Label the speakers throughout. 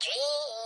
Speaker 1: dream.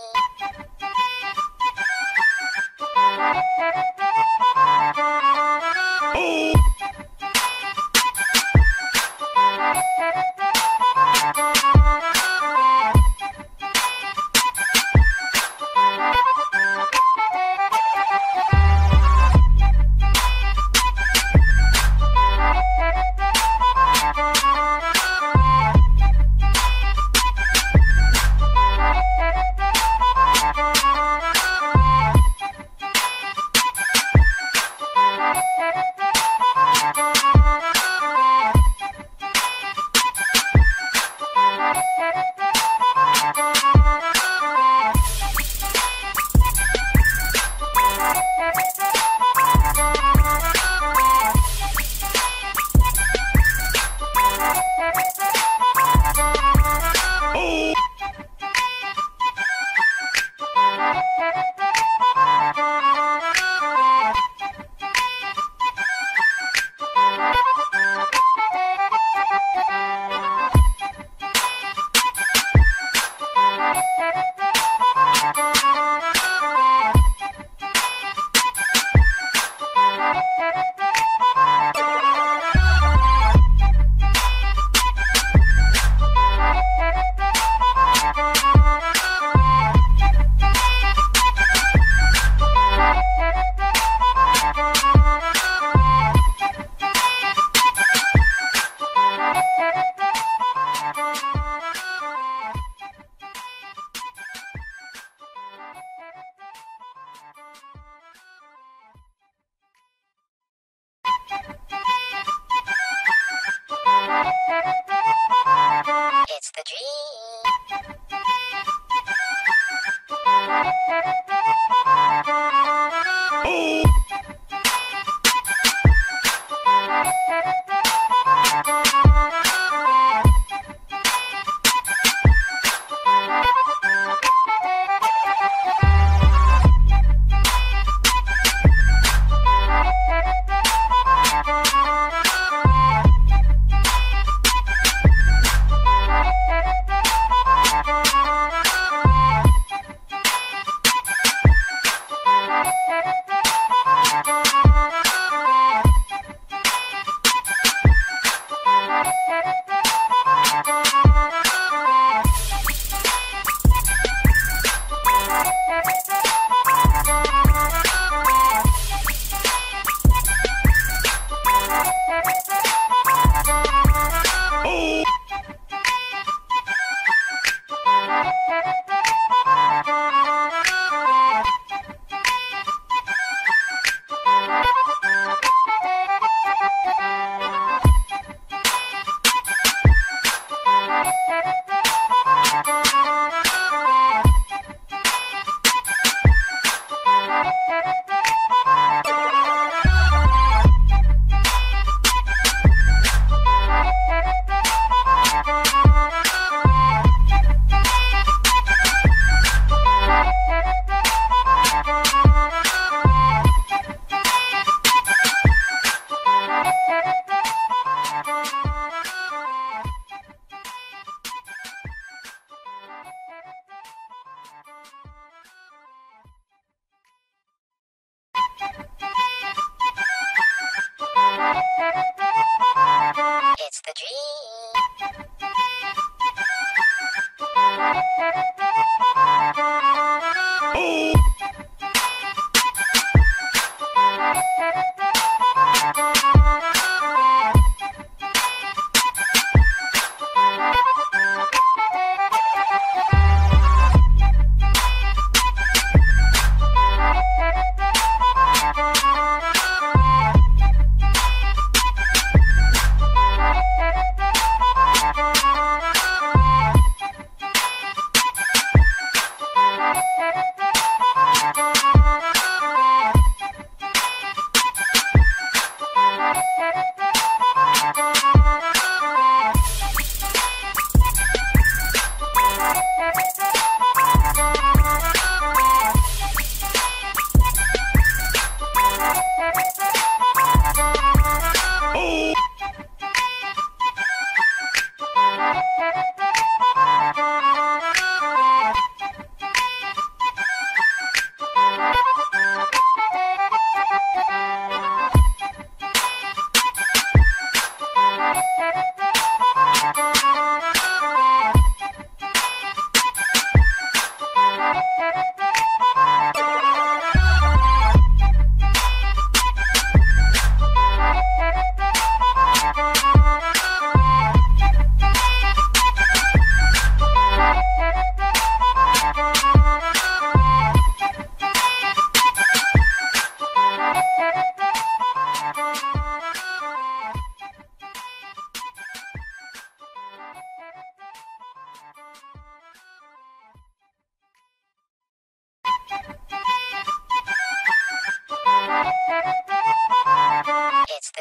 Speaker 1: Thank you.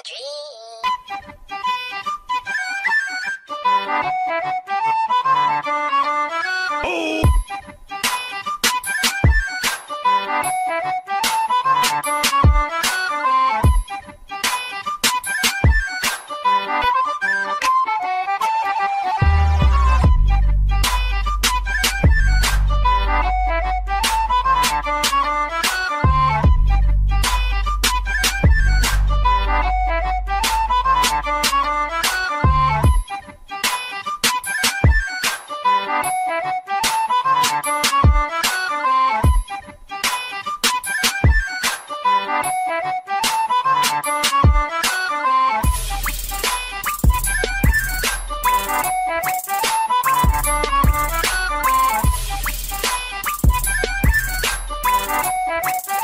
Speaker 1: dream.
Speaker 2: Bye.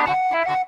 Speaker 2: Thank you.